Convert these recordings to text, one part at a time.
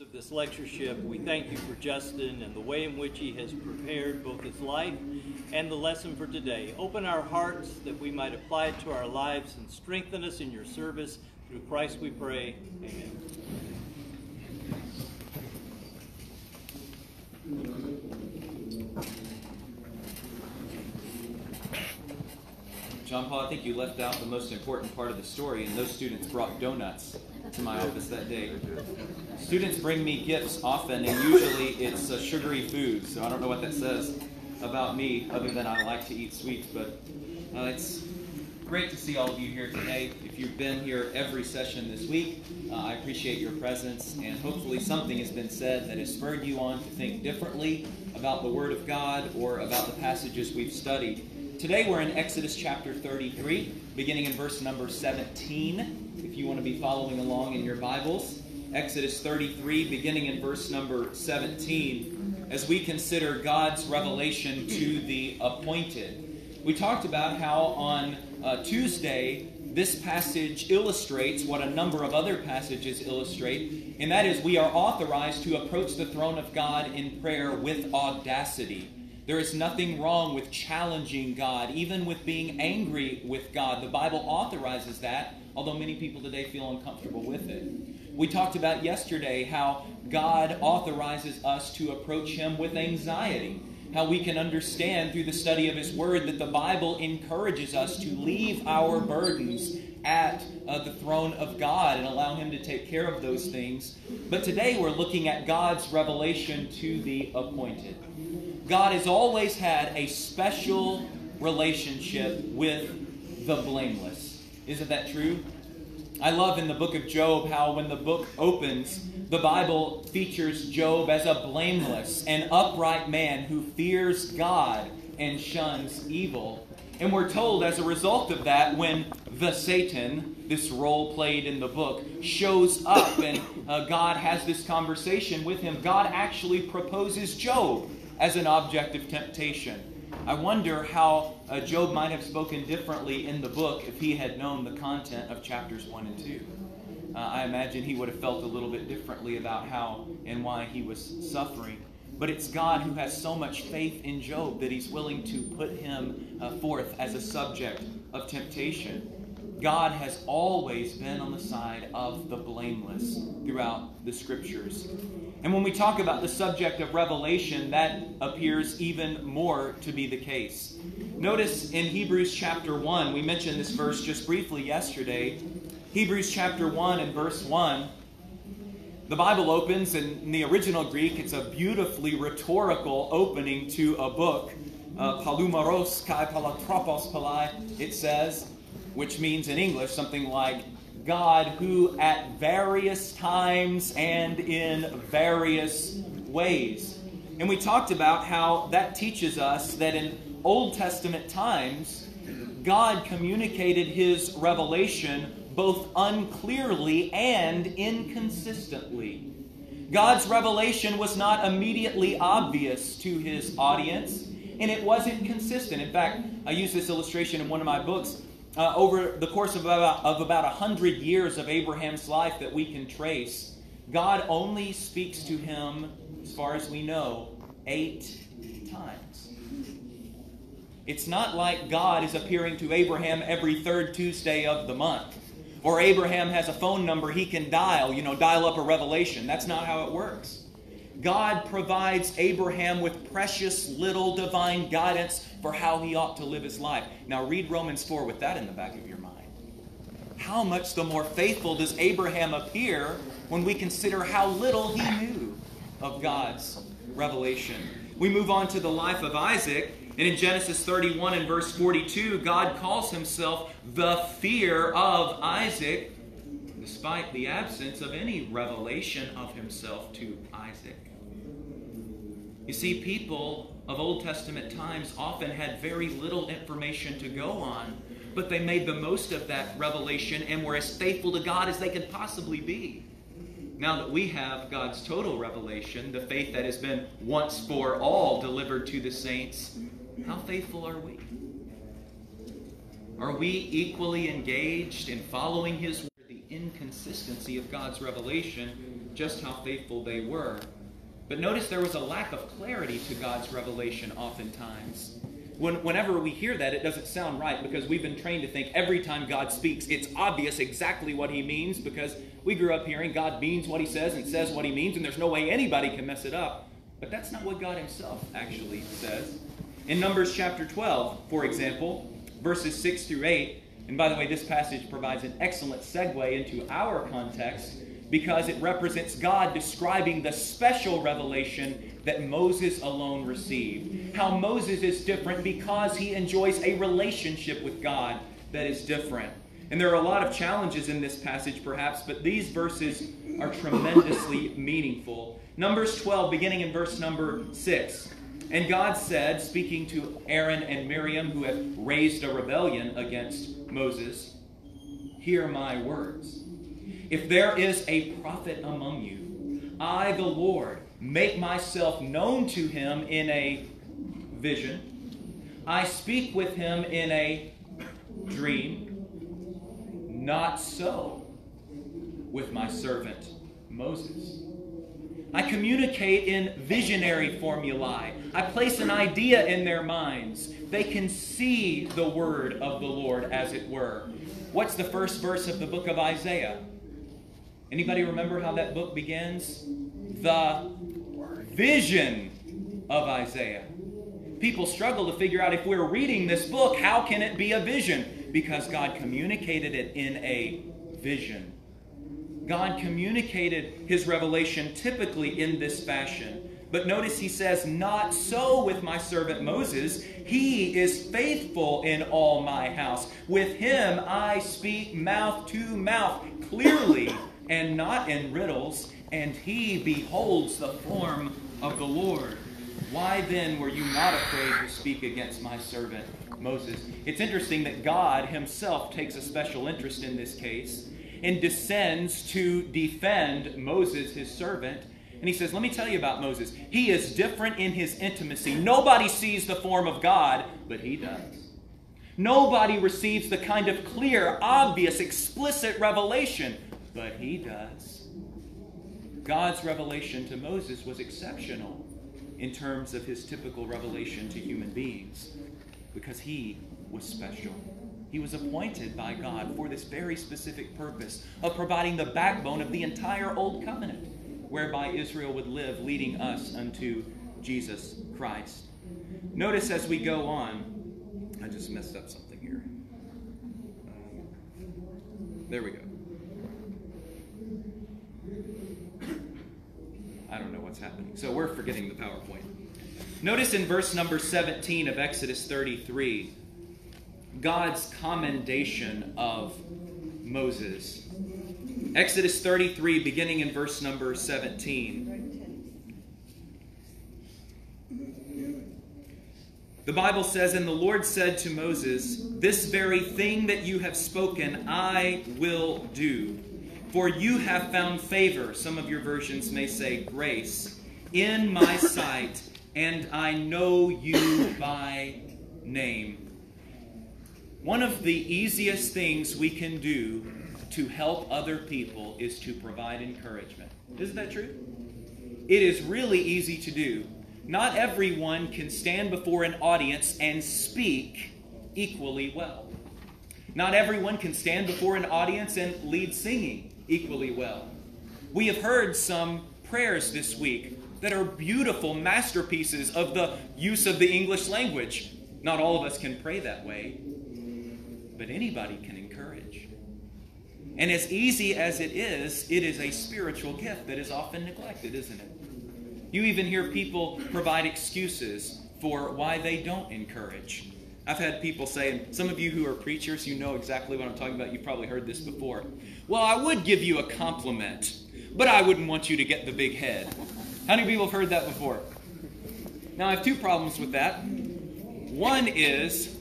of this lectureship, we thank you for Justin and the way in which he has prepared both his life and the lesson for today. Open our hearts that we might apply it to our lives and strengthen us in your service. Through Christ we pray. Amen. John Paul, I think you left out the most important part of the story, and those students brought donuts to my office that day. Students bring me gifts often, and usually it's uh, sugary food, so I don't know what that says about me, other than I like to eat sweets, but uh, it's great to see all of you here today. If you've been here every session this week, uh, I appreciate your presence, and hopefully something has been said that has spurred you on to think differently about the Word of God or about the passages we've studied. Today we're in Exodus chapter 33, beginning in verse number 17. If you want to be following along in your Bibles, Exodus 33, beginning in verse number 17, as we consider God's revelation to the appointed. We talked about how on uh, Tuesday this passage illustrates what a number of other passages illustrate, and that is we are authorized to approach the throne of God in prayer with audacity. There is nothing wrong with challenging God, even with being angry with God. The Bible authorizes that, although many people today feel uncomfortable with it. We talked about yesterday how God authorizes us to approach Him with anxiety. How we can understand through the study of His Word that the Bible encourages us to leave our burdens at uh, the throne of God and allow Him to take care of those things. But today we're looking at God's revelation to the appointed. God has always had a special relationship with the blameless. Isn't that true? I love in the book of Job how when the book opens, the Bible features Job as a blameless and upright man who fears God and shuns evil. And we're told as a result of that, when the Satan, this role played in the book, shows up and uh, God has this conversation with him, God actually proposes Job as an object of temptation. I wonder how uh, Job might have spoken differently in the book if he had known the content of chapters 1 and 2. Uh, I imagine he would have felt a little bit differently about how and why he was suffering. But it's God who has so much faith in Job that he's willing to put him uh, forth as a subject of temptation. God has always been on the side of the blameless throughout the scriptures. And when we talk about the subject of revelation, that appears even more to be the case. Notice in Hebrews chapter 1, we mentioned this verse just briefly yesterday. Hebrews chapter 1 and verse 1. The Bible opens, and in the original Greek, it's a beautifully rhetorical opening to a book. Uh, Palumaros kai palatropos palai, it says, which means in English something like God who at various times and in various ways. And we talked about how that teaches us that in Old Testament times, God communicated his revelation both unclearly and inconsistently. God's revelation was not immediately obvious to his audience, and it wasn't consistent. In fact, I use this illustration in one of my books uh, over the course of about, of about 100 years of Abraham's life that we can trace, God only speaks to him, as far as we know, eight times. It's not like God is appearing to Abraham every third Tuesday of the month. Or Abraham has a phone number he can dial, you know, dial up a revelation. That's not how it works. God provides Abraham with precious little divine guidance for how he ought to live his life. Now, read Romans 4 with that in the back of your mind. How much the more faithful does Abraham appear when we consider how little he knew of God's revelation? We move on to the life of Isaac, and in Genesis 31 and verse 42, God calls himself the fear of Isaac, despite the absence of any revelation of himself to Isaac. You see, people of Old Testament times often had very little information to go on, but they made the most of that revelation and were as faithful to God as they could possibly be. Now that we have God's total revelation, the faith that has been once for all delivered to the saints, how faithful are we? Are we equally engaged in following His inconsistency of God's revelation just how faithful they were. But notice there was a lack of clarity to God's revelation oftentimes. When, whenever we hear that, it doesn't sound right because we've been trained to think every time God speaks, it's obvious exactly what he means because we grew up hearing God means what he says and says what he means, and there's no way anybody can mess it up. But that's not what God himself actually says. In Numbers chapter 12, for example, verses 6 through 8, and by the way, this passage provides an excellent segue into our context because it represents God describing the special revelation that Moses alone received. How Moses is different because he enjoys a relationship with God that is different. And there are a lot of challenges in this passage, perhaps, but these verses are tremendously meaningful. Numbers 12, beginning in verse number 6. And God said, speaking to Aaron and Miriam, who have raised a rebellion against Moses, Hear my words. If there is a prophet among you, I, the Lord, make myself known to him in a vision. I speak with him in a dream. Not so with my servant Moses. I communicate in visionary formulae. I place an idea in their minds. They can see the word of the Lord, as it were. What's the first verse of the book of Isaiah? Anybody remember how that book begins? The vision of Isaiah. People struggle to figure out if we're reading this book, how can it be a vision? Because God communicated it in a vision. God communicated his revelation typically in this fashion. But notice he says, Not so with my servant Moses. He is faithful in all my house. With him I speak mouth to mouth clearly and not in riddles, and he beholds the form of the Lord. Why then were you not afraid to speak against my servant Moses? It's interesting that God himself takes a special interest in this case and descends to defend Moses, his servant. And he says, Let me tell you about Moses. He is different in his intimacy. Nobody sees the form of God, but he does. Nobody receives the kind of clear, obvious, explicit revelation, but he does. God's revelation to Moses was exceptional in terms of his typical revelation to human beings because he was special. He was appointed by God for this very specific purpose of providing the backbone of the entire Old Covenant, whereby Israel would live, leading us unto Jesus Christ. Notice as we go on, I just messed up something here. Um, there we go. I don't know what's happening. So we're forgetting the PowerPoint. Notice in verse number 17 of Exodus 33, God's commendation of Moses. Exodus 33, beginning in verse number 17. The Bible says, And the Lord said to Moses, This very thing that you have spoken, I will do. For you have found favor, some of your versions may say grace, in my sight, and I know you by name. One of the easiest things we can do to help other people is to provide encouragement. Isn't that true? It is really easy to do. Not everyone can stand before an audience and speak equally well. Not everyone can stand before an audience and lead singing equally well. We have heard some prayers this week that are beautiful masterpieces of the use of the English language. Not all of us can pray that way, but anybody can encourage. And as easy as it is, it is a spiritual gift that is often neglected, isn't it? You even hear people provide excuses for why they don't encourage. I've had people say, and some of you who are preachers, you know exactly what I'm talking about. You've probably heard this before. Well, I would give you a compliment, but I wouldn't want you to get the big head. How many people have heard that before? Now, I have two problems with that. One is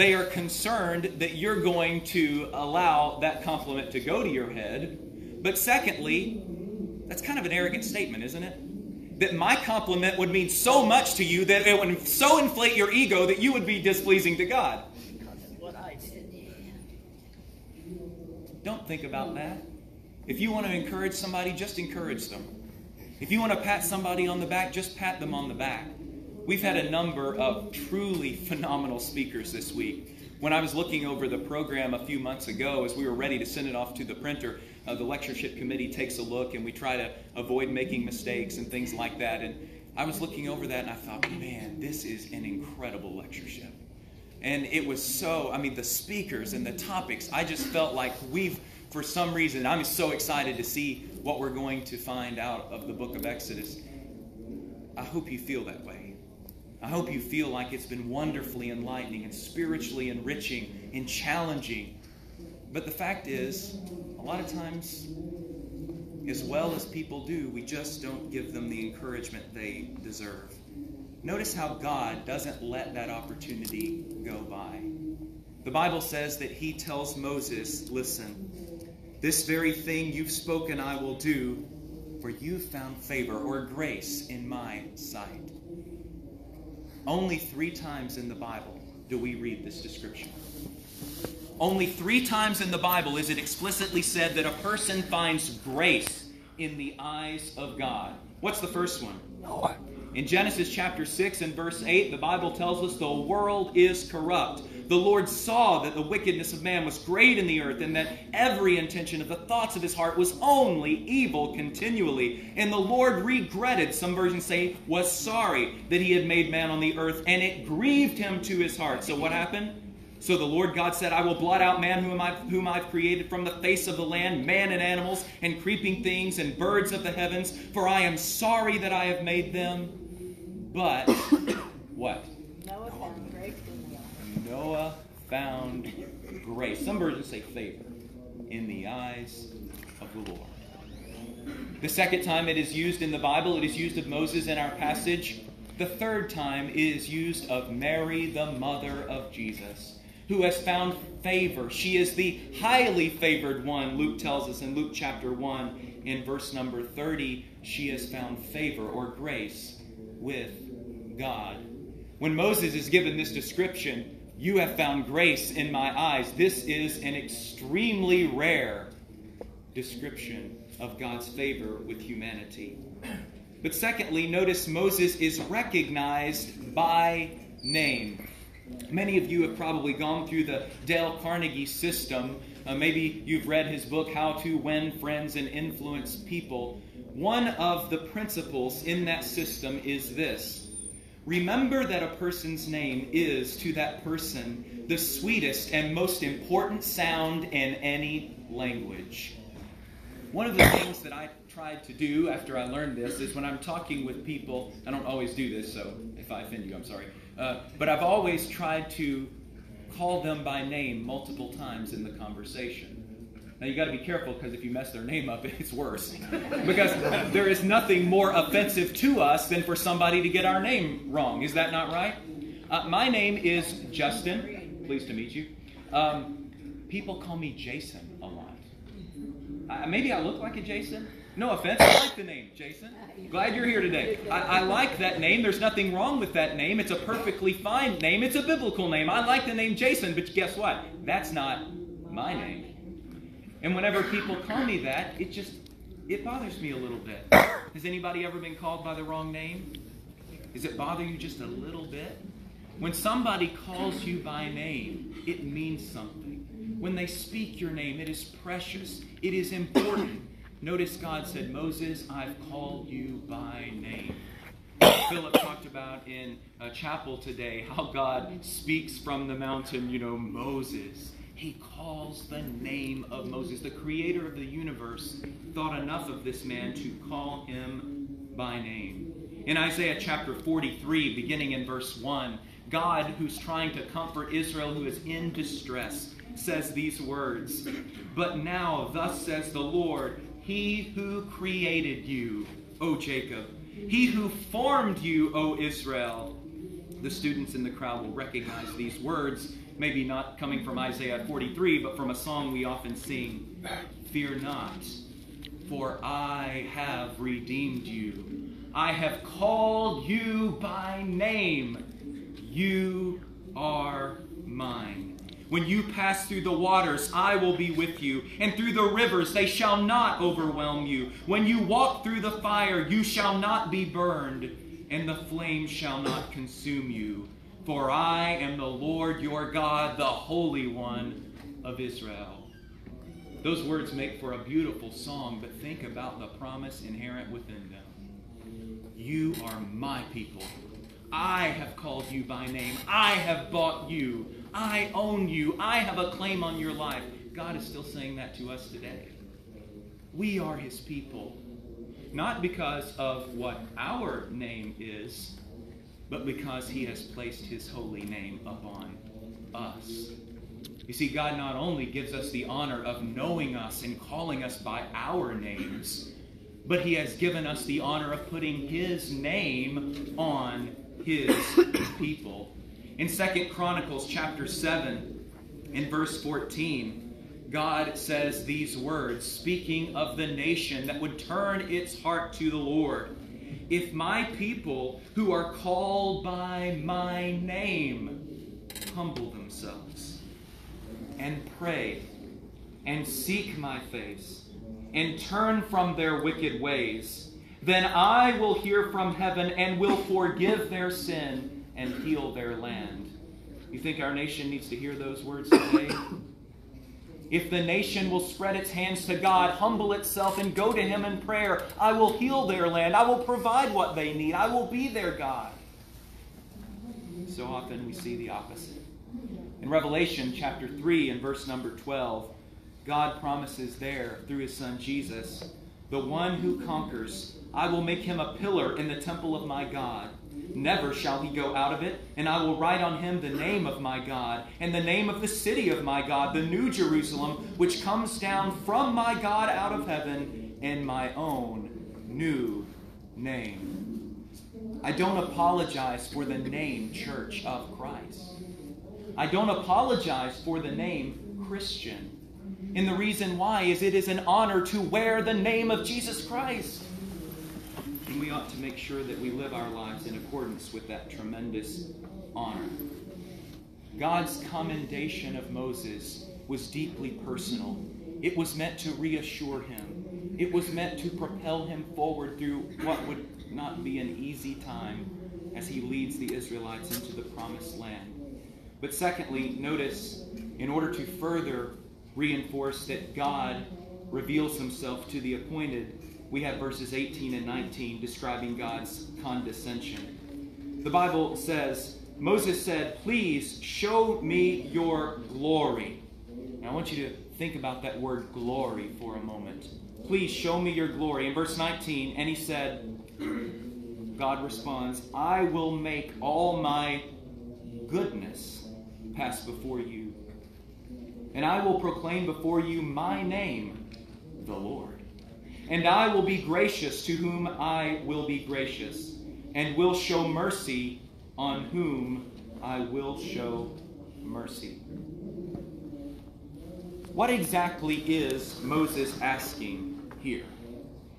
they are concerned that you're going to allow that compliment to go to your head. But secondly, that's kind of an arrogant statement, isn't it? That my compliment would mean so much to you that it would so inflate your ego that you would be displeasing to God. Don't think about that. If you want to encourage somebody, just encourage them. If you want to pat somebody on the back, just pat them on the back. We've had a number of truly phenomenal speakers this week. When I was looking over the program a few months ago, as we were ready to send it off to the printer, uh, the lectureship committee takes a look and we try to avoid making mistakes and things like that. And I was looking over that and I thought, man, this is an incredible lectureship. And it was so, I mean, the speakers and the topics, I just felt like we've, for some reason, I'm so excited to see what we're going to find out of the book of Exodus. I hope you feel that way. I hope you feel like it's been wonderfully enlightening and spiritually enriching and challenging. But the fact is, a lot of times, as well as people do, we just don't give them the encouragement they deserve. Notice how God doesn't let that opportunity go by. The Bible says that He tells Moses, Listen, this very thing you've spoken I will do, for you've found favor or grace in my sight. Only three times in the Bible do we read this description. Only three times in the Bible is it explicitly said that a person finds grace in the eyes of God. What's the first one? Noah. In Genesis chapter 6 and verse 8, the Bible tells us the world is corrupt. The Lord saw that the wickedness of man was great in the earth, and that every intention of the thoughts of his heart was only evil continually. And the Lord regretted, some versions say, was sorry that he had made man on the earth, and it grieved him to his heart. So what happened? So the Lord God said, I will blot out man whom I've, whom I've created from the face of the land, man and animals, and creeping things, and birds of the heavens, for I am sorry that I have made them. But what? Noah found grace in the eyes. Noah found grace. Some versions say favor in the eyes of the Lord. The second time it is used in the Bible, it is used of Moses in our passage. The third time it is used of Mary, the mother of Jesus, who has found favor. She is the highly favored one, Luke tells us in Luke chapter 1, in verse number 30. She has found favor or grace with God. When Moses is given this description, you have found grace in my eyes. This is an extremely rare description of God's favor with humanity. But secondly, notice Moses is recognized by name. Many of you have probably gone through the Dale Carnegie system. Uh, maybe you've read his book, How to Win Friends and Influence People. One of the principles in that system is this Remember that a person's name is to that person the sweetest and most important sound in any language. One of the things that I tried to do after I learned this is when I'm talking with people, I don't always do this, so if I offend you, I'm sorry. Uh, but I've always tried to call them by name multiple times in the conversation. Now you got to be careful because if you mess their name up, it's worse. because there is nothing more offensive to us than for somebody to get our name wrong. Is that not right? Uh, my name is Justin. Pleased to meet you. Um, people call me Jason a lot. Uh, maybe I look like a Jason. No offense, I like the name, Jason. Glad you're here today. I, I, like that name. There's nothing wrong with that name. It's a perfectly fine name. It's a biblical name. I like the name Jason, but guess what? That's not my name. And whenever people call me that, it just it bothers me a little bit. Has anybody ever been called by the wrong name? Does it bother you just a little bit? When somebody calls you by name, it means something. When they speak your name, it is precious. It is important. Notice God said, Moses, I've called you by name. Philip talked about in a chapel today how God speaks from the mountain, you know, Moses he calls the name of Moses. The creator of the universe thought enough of this man to call him by name. In Isaiah chapter 43, beginning in verse 1, God, who's trying to comfort Israel who is in distress, says these words But now, thus says the Lord, He who created you, O Jacob, He who formed you, O Israel. The students in the crowd will recognize these words maybe not coming from Isaiah 43, but from a song we often sing Fear not, for I have redeemed you. I have called you by name. You are mine. When you pass through the waters, I will be with you, and through the rivers, they shall not overwhelm you. When you walk through the fire, you shall not be burned, and the flame shall not consume you. For I am the Lord your God, the Holy One of Israel. Those words make for a beautiful song, but think about the promise inherent within them. You are my people. I have called you by name. I have bought you. I own you. I have a claim on your life. God is still saying that to us today. We are his people. Not because of what our name is, but because he has placed his holy name upon us. You see, God not only gives us the honor of knowing us and calling us by our names, but he has given us the honor of putting his name on his people. In Second Chronicles chapter 7, in verse 14, God says these words, speaking of the nation that would turn its heart to the Lord. If my people who are called by my name humble themselves and pray and seek my face and turn from their wicked ways, then I will hear from heaven and will forgive their sin and heal their land. You think our nation needs to hear those words today? If the nation will spread its hands to God, humble itself, and go to Him in prayer, I will heal their land. I will provide what they need. I will be their God. So often we see the opposite. In Revelation chapter 3 and verse number 12, God promises there through His Son Jesus, the one who conquers I will make him a pillar in the temple of my God. Never shall he go out of it, and I will write on him the name of my God, and the name of the city of my God, the new Jerusalem, which comes down from my God out of heaven, and my own new name. I don't apologize for the name Church of Christ. I don't apologize for the name Christian. And the reason why is it is an honor to wear the name of Jesus Christ and we ought to make sure that we live our lives in accordance with that tremendous honor. God's commendation of Moses was deeply personal. It was meant to reassure him. It was meant to propel him forward through what would not be an easy time as he leads the Israelites into the promised land. But secondly, notice, in order to further reinforce that God reveals himself to the appointed, we have verses 18 and 19 describing God's condescension. The Bible says, Moses said, Please show me your glory. Now I want you to think about that word glory for a moment. Please show me your glory. In verse 19, and he said, God responds, I will make all my goodness pass before you, and I will proclaim before you my name, the Lord. And I will be gracious to whom I will be gracious, and will show mercy on whom I will show mercy. What exactly is Moses asking here?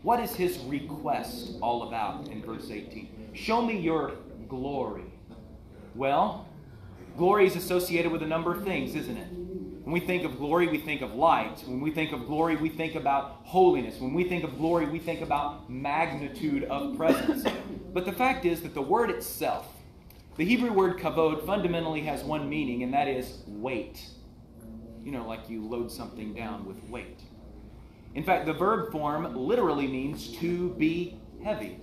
What is his request all about in verse 18? Show me your glory. Well, glory is associated with a number of things, isn't it? When we think of glory, we think of light. When we think of glory, we think about holiness. When we think of glory, we think about magnitude of presence. But the fact is that the word itself, the Hebrew word kavod, fundamentally has one meaning, and that is weight. You know, like you load something down with weight. In fact, the verb form literally means to be heavy.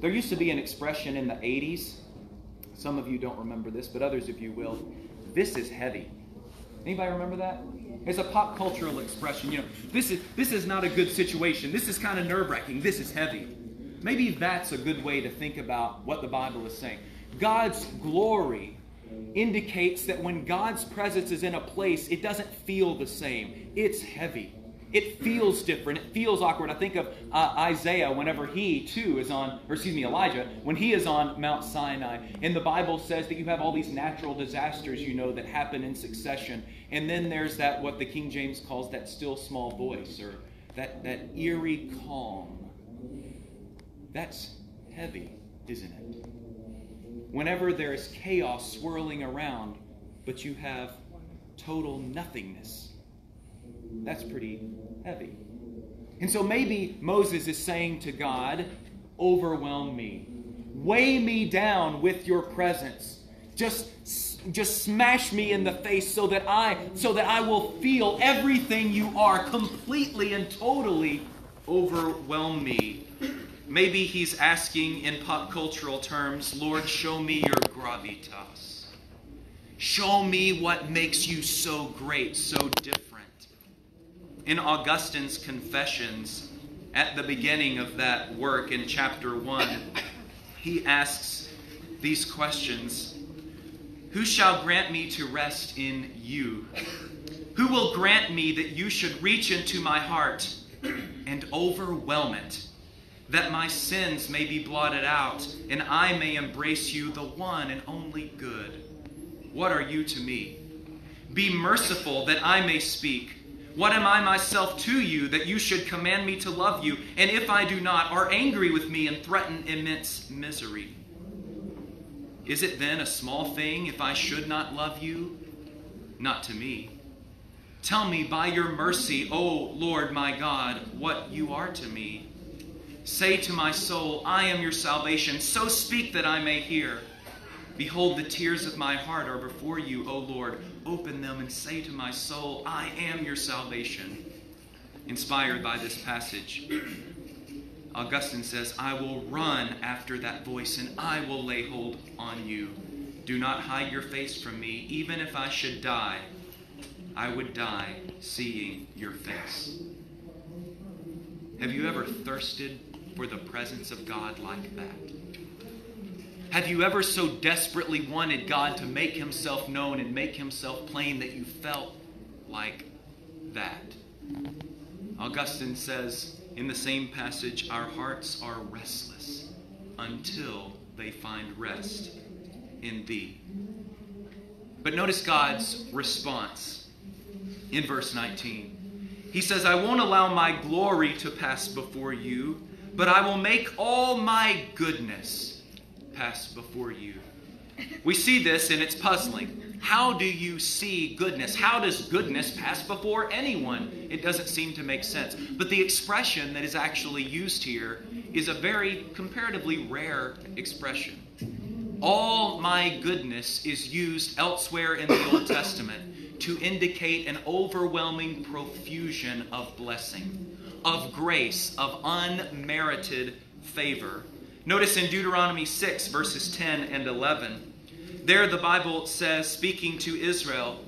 There used to be an expression in the 80s. Some of you don't remember this, but others of you will. This is heavy. Anybody remember that? It's a pop cultural expression. You know, this is this is not a good situation. This is kind of nerve-wracking. This is heavy. Maybe that's a good way to think about what the Bible is saying. God's glory indicates that when God's presence is in a place, it doesn't feel the same. It's heavy it feels different. It feels awkward. I think of uh, Isaiah whenever he too is on, or excuse me, Elijah, when he is on Mount Sinai. And the Bible says that you have all these natural disasters, you know, that happen in succession. And then there's that, what the King James calls that still small voice, or that, that eerie calm. That's heavy, isn't it? Whenever there is chaos swirling around, but you have total nothingness. That's pretty heavy. And so maybe Moses is saying to God, Overwhelm me, weigh me down with your presence. Just just smash me in the face so that I so that I will feel everything you are completely and totally overwhelm me. Maybe he's asking in pop cultural terms, Lord, show me your gravitas. Show me what makes you so great, so different. In Augustine's Confessions, at the beginning of that work in chapter 1, he asks these questions Who shall grant me to rest in you? Who will grant me that you should reach into my heart and overwhelm it, that my sins may be blotted out and I may embrace you, the one and only good? What are you to me? Be merciful that I may speak. What am I myself to you that you should command me to love you? And if I do not, are angry with me and threaten immense misery? Is it then a small thing if I should not love you? Not to me. Tell me by your mercy, O Lord my God, what you are to me. Say to my soul, I am your salvation. So speak that I may hear. Behold, the tears of my heart are before you, O Lord. Open them and say to my soul, I am your salvation. Inspired by this passage, Augustine says, I will run after that voice and I will lay hold on you. Do not hide your face from me, even if I should die. I would die seeing your face. Have you ever thirsted for the presence of God like that? Have you ever so desperately wanted God to make himself known and make himself plain that you felt like that? Augustine says in the same passage, Our hearts are restless until they find rest in thee. But notice God's response in verse 19. He says, I won't allow my glory to pass before you, but I will make all my goodness pass before you. We see this and it's puzzling. How do you see goodness? How does goodness pass before anyone? It doesn't seem to make sense. But the expression that is actually used here is a very comparatively rare expression. All my goodness is used elsewhere in the Old Testament to indicate an overwhelming profusion of blessing, of grace, of unmerited favor. Notice in Deuteronomy 6, verses 10 and 11, there the Bible says, speaking to Israel,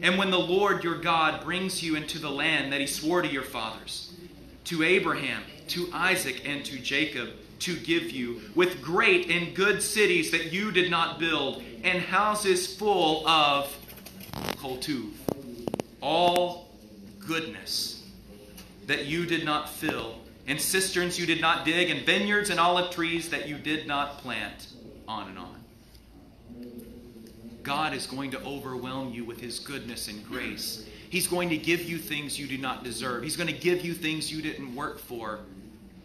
And when the Lord your God brings you into the land that he swore to your fathers, to Abraham, to Isaac, and to Jacob, to give you, with great and good cities that you did not build, and houses full of kol tuv, all goodness that you did not fill and cisterns you did not dig, and vineyards and olive trees that you did not plant, on and on. God is going to overwhelm you with his goodness and grace. He's going to give you things you do not deserve. He's going to give you things you didn't work for.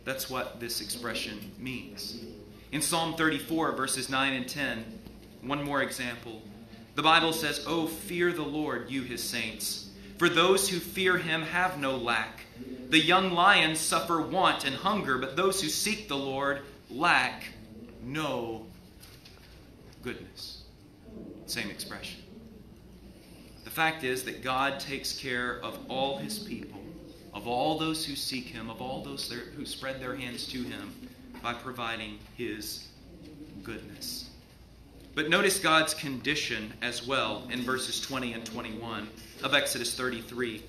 That's what this expression means. In Psalm 34, verses 9 and 10, one more example. The Bible says, Oh, fear the Lord, you his saints. For those who fear him have no lack. The young lions suffer want and hunger, but those who seek the Lord lack no goodness. Same expression. The fact is that God takes care of all his people, of all those who seek him, of all those who spread their hands to him by providing his goodness. But notice God's condition as well in verses 20 and 21 of Exodus 33.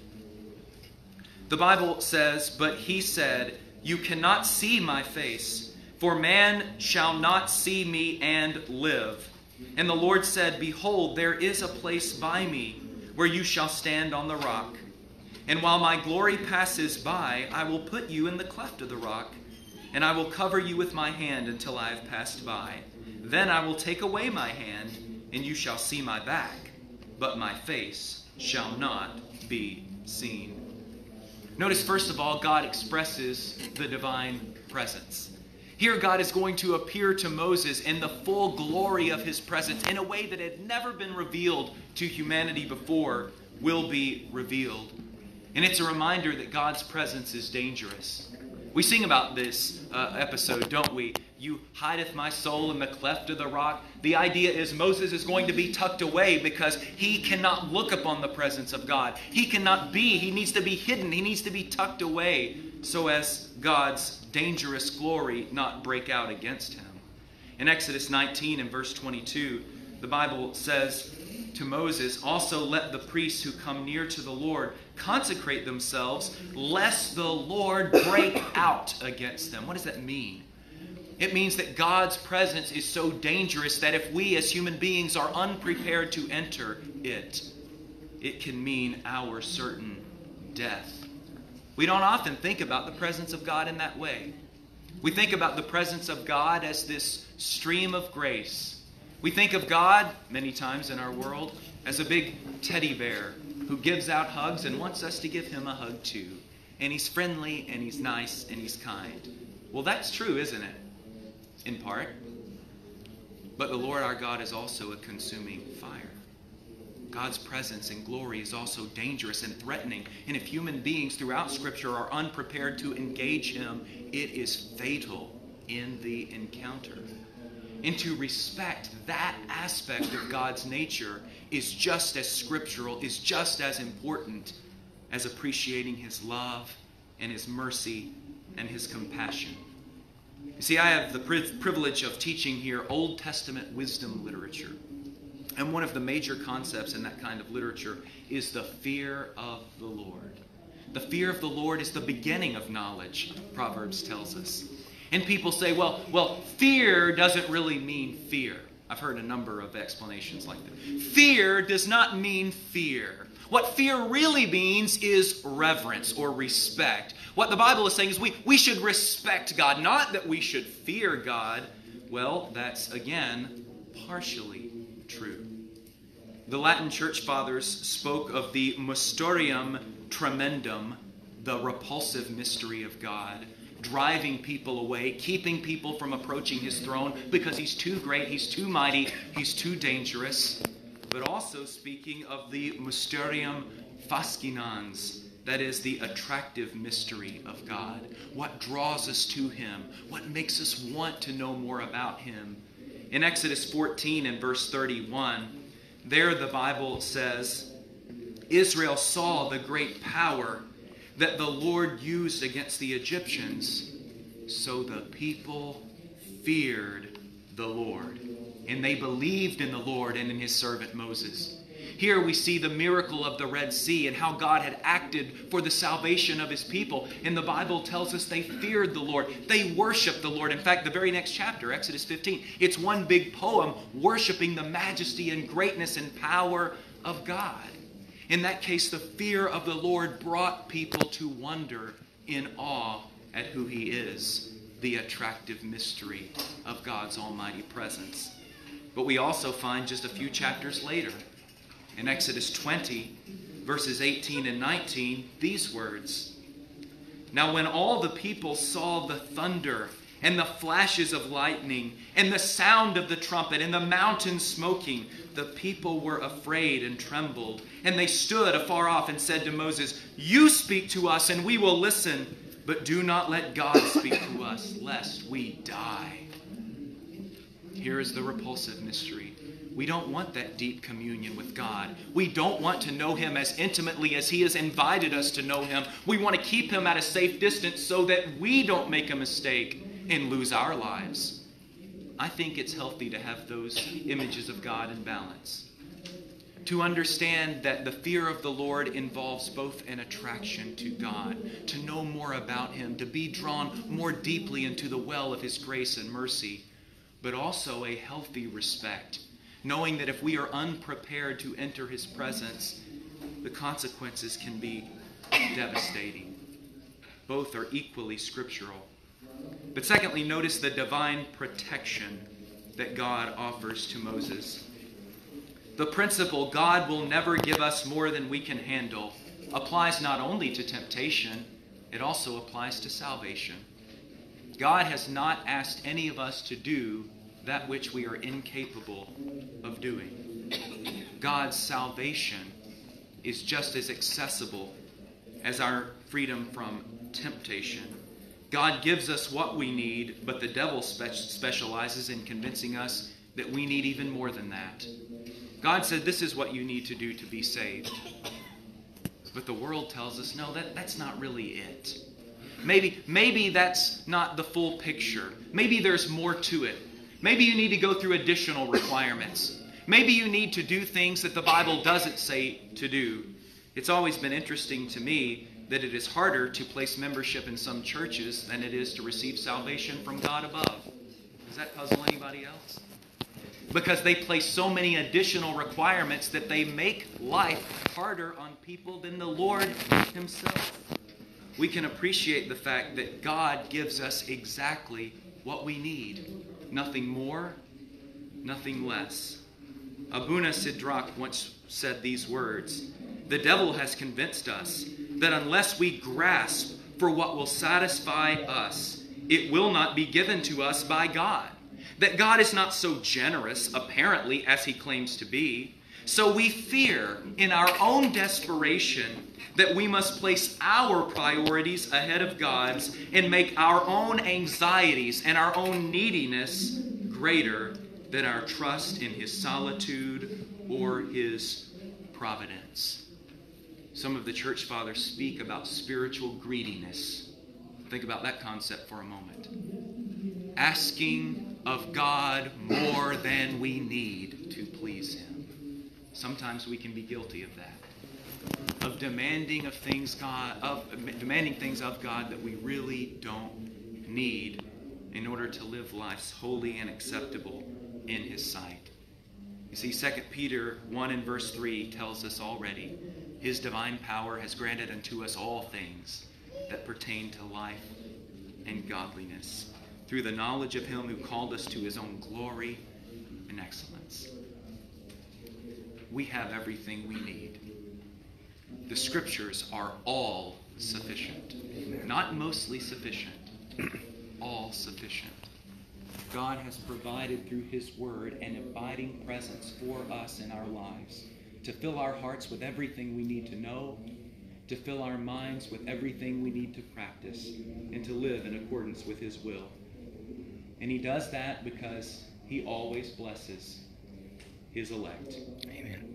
The Bible says, But he said, You cannot see my face, for man shall not see me and live. And the Lord said, Behold, there is a place by me where you shall stand on the rock. And while my glory passes by, I will put you in the cleft of the rock, and I will cover you with my hand until I have passed by. Then I will take away my hand, and you shall see my back, but my face shall not be seen. Notice, first of all, God expresses the divine presence. Here, God is going to appear to Moses in the full glory of his presence in a way that had never been revealed to humanity before, will be revealed. And it's a reminder that God's presence is dangerous. We sing about this uh, episode, don't we? You hideth my soul in the cleft of the rock. The idea is Moses is going to be tucked away because he cannot look upon the presence of God. He cannot be, he needs to be hidden, he needs to be tucked away so as God's dangerous glory not break out against him. In Exodus 19 and verse 22, the Bible says to Moses, Also let the priests who come near to the Lord consecrate themselves, lest the Lord break out against them. What does that mean? It means that God's presence is so dangerous that if we as human beings are unprepared to enter it, it can mean our certain death. We don't often think about the presence of God in that way. We think about the presence of God as this stream of grace. We think of God, many times in our world, as a big teddy bear who gives out hugs and wants us to give him a hug too. And he's friendly and he's nice and he's kind. Well, that's true, isn't it? In part. But the Lord our God is also a consuming fire. God's presence and glory is also dangerous and threatening. And if human beings throughout Scripture are unprepared to engage Him, it is fatal in the encounter. And to respect that aspect of God's nature is just as scriptural, is just as important as appreciating His love and His mercy and His compassion. You see, I have the privilege of teaching here Old Testament wisdom literature. And one of the major concepts in that kind of literature is the fear of the Lord. The fear of the Lord is the beginning of knowledge, Proverbs tells us. And people say, well, well, fear doesn't really mean fear. I've heard a number of explanations like that. Fear does not mean fear. What fear really means is reverence or respect. What the Bible is saying is we, we should respect God, not that we should fear God. Well, that's again partially true. The Latin church fathers spoke of the mysterium tremendum, the repulsive mystery of God, driving people away, keeping people from approaching his throne because he's too great, he's too mighty, he's too dangerous. But also speaking of the mysterium fascinans, that is the attractive mystery of God. What draws us to him? What makes us want to know more about him? In Exodus 14 and verse 31, there the Bible says Israel saw the great power that the Lord used against the Egyptians, so the people feared the Lord. And they believed in the Lord and in his servant Moses. Here we see the miracle of the Red Sea and how God had acted for the salvation of his people. And the Bible tells us they feared the Lord. They worshiped the Lord. In fact, the very next chapter, Exodus 15, it's one big poem worshiping the majesty and greatness and power of God. In that case, the fear of the Lord brought people to wonder in awe at who he is, the attractive mystery of God's almighty presence. But we also find just a few chapters later in Exodus 20, verses 18 and 19, these words Now, when all the people saw the thunder and the flashes of lightning and the sound of the trumpet and the mountain smoking, the people were afraid and trembled. And they stood afar off and said to Moses, You speak to us and we will listen, but do not let God speak to us, lest we die. Here is the repulsive mystery we don't want that deep communion with God. We don't want to know Him as intimately as He has invited us to know Him. We want to keep Him at a safe distance so that we don't make a mistake and lose our lives. I think it's healthy to have those images of God in balance. To understand that the fear of the Lord involves both an attraction to God, to know more about Him, to be drawn more deeply into the well of His grace and mercy, but also a healthy respect knowing that if we are unprepared to enter his presence, the consequences can be devastating. Both are equally scriptural. But secondly, notice the divine protection that God offers to Moses. The principle, God will never give us more than we can handle, applies not only to temptation, it also applies to salvation. God has not asked any of us to do that which we are incapable of doing. God's salvation is just as accessible as our freedom from temptation. God gives us what we need, but the devil spe- specializes in convincing us that we need even more than that. God said, This is what you need to do to be saved. But the world tells us, no, that, that's not really it. Maybe, maybe that's not the full picture. Maybe there's more to it. Maybe you need to go through additional requirements. Maybe you need to do things that the Bible doesn't say to do. It's always been interesting to me that it is harder to place membership in some churches than it is to receive salvation from God above. Does that puzzle anybody else? Because they place so many additional requirements that they make life harder on people than the Lord Himself. We can appreciate the fact that God gives us exactly what we need nothing more, nothing less. Abuna Sidrak once said these words The devil has convinced us that unless we grasp for what will satisfy us, it will not be given to us by God. That God is not so generous, apparently, as he claims to be. So we fear in our own desperation that we must place our priorities ahead of God's and make our own anxieties and our own neediness greater than our trust in His solitude or His providence. Some of the church fathers speak about spiritual greediness. Think about that concept for a moment. Asking of God more than we need to please Him. Sometimes we can be guilty of that. Of demanding of things God of demanding things of God that we really don't need in order to live lives holy and acceptable in his sight. You see 2 Peter 1 and verse 3 tells us already his divine power has granted unto us all things that pertain to life and godliness through the knowledge of him who called us to his own glory and excellence. We have everything we need. The scriptures are all sufficient, not mostly sufficient, all sufficient. God has provided through His Word an abiding presence for us in our lives to fill our hearts with everything we need to know, to fill our minds with everything we need to practice, and to live in accordance with His will. And He does that because He always blesses His elect. Amen.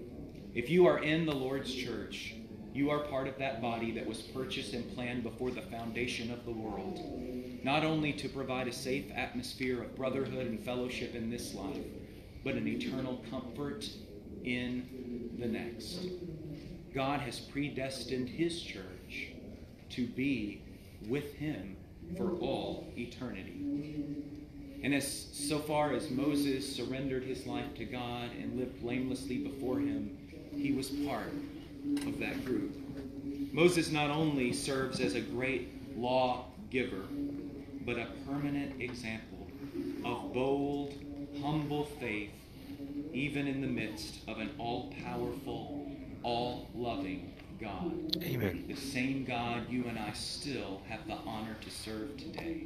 If you are in the Lord's church, you are part of that body that was purchased and planned before the foundation of the world, not only to provide a safe atmosphere of brotherhood and fellowship in this life, but an eternal comfort in the next. God has predestined His church to be with Him for all eternity. And as so far as Moses surrendered his life to God and lived blamelessly before Him, he was part of that group. Moses not only serves as a great law giver, but a permanent example of bold, humble faith, even in the midst of an all powerful, all loving God. Amen. The same God you and I still have the honor to serve today.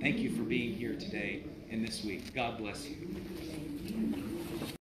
Thank you for being here today and this week. God bless you.